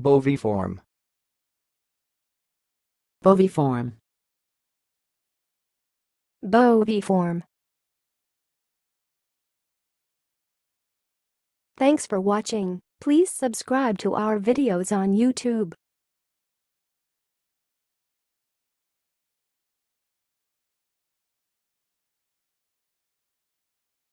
Boviform. Boviform. Boviform. Thanks for watching. Please subscribe to our videos on YouTube.